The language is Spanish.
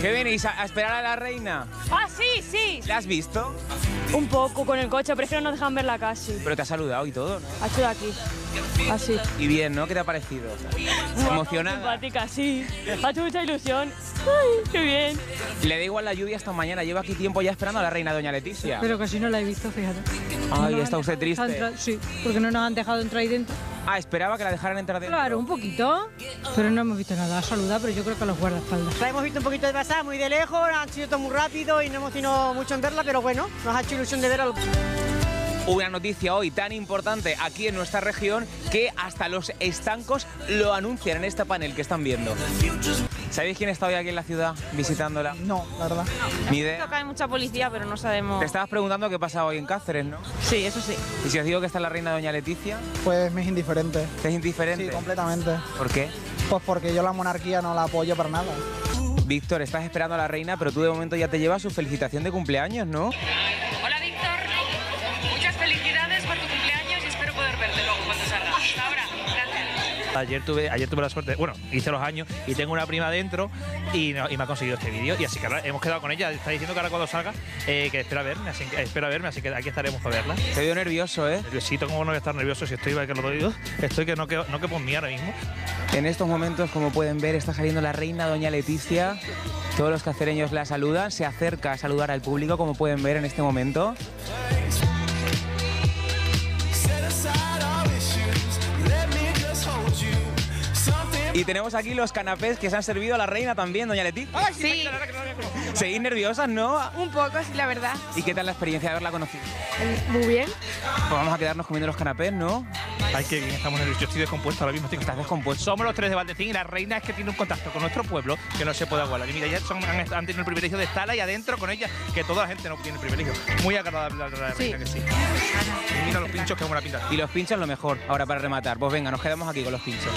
¿Qué venís a, a esperar a la reina? Ah, sí, sí. ¿La has visto? Un poco con el coche, pero es que no nos dejan verla casi. Pero te ha saludado y todo, ¿no? Ha hecho de aquí. Así. Y bien, ¿no? ¿Qué te ha parecido? Emocionada. Simpática, sí. Ha hecho mucha ilusión. Ay, qué bien. Le da igual la lluvia esta mañana. Lleva aquí tiempo ya esperando a la reina doña Leticia. Pero casi no la he visto, fíjate. Ay, No está usted triste. entrar- sí, porque no nos han dejado entrar ahí dentro. Ah, esperaba que la dejaran entrar dentro. Claro, un poquito, pero no hemos visto nada. Saluda, pero yo creo que los guardaespaldas. La hemos visto un poquito de pasada, muy de lejos, han sido todo muy rápido y no hemos tenido mucho en verla, pero bueno, nos ha hecho ilusión de ver algo. Una noticia hoy tan importante aquí en nuestra región que hasta los estancos lo anuncian en este panel que están viendo. ¿Sabéis quién está hoy aquí en la ciudad visitándola? No, la verdad. Ni idea. Acá hay mucha policía, pero no sabemos. Te estabas preguntando qué pasa hoy en Cáceres, ¿no? Sí, eso sí. Y si os digo que está la reina doña Leticia, Pues me es indiferente. ¿te es indiferente? Sí, completamente. ¿Por qué? Pues porque yo la monarquía no la apoyo para nada. Víctor, estás esperando a la reina, pero tú de momento ya te llevas su felicitación de cumpleaños, ¿no? Ayer tuve, ayer tuve la suerte, bueno, hice los años y tengo una prima dentro y, no- y me ha conseguido este vídeo. Y así que ahora hemos quedado con ella. Está diciendo que ahora cuando salga eh, que espera verme, así que espera verme, así que aquí estaremos para verla. Te veo nervioso, ¿eh? Nerviosito, ¿cómo no voy a estar nervioso si estoy que lo digo? Estoy que no que no que por mí ahora mismo. En estos momentos, como pueden ver, está saliendo la reina doña Leticia. Todos los cacereños la saludan, se acerca a saludar al público, como pueden ver en este momento. Y tenemos aquí los canapés que se han servido a la reina también, doña Leticia. Sí, ¿Seguís nerviosas, no? un poco, sí, la verdad. ¿Y qué tal la experiencia de haberla conocido? Muy bien. Pues vamos a quedarnos comiendo los canapés, ¿no? Ay, qué bien, estamos nerviosos. Yo estoy descompuesto ahora mismo. Estoy Estás descompuesto. Somos los tres de Valdecín y la reina es que tiene un contacto con nuestro pueblo que no se puede aguardar. Y mira, ya son- han, han tenido el privilegio de estar ahí adentro con ella, que toda la gente no tiene el privilegio. Muy agradable la, la reina que sí. Y mira los pinchos que es una pinta. Y los pinchos lo mejor, ahora para rematar. Pues venga, nos quedamos aquí con los pinchos.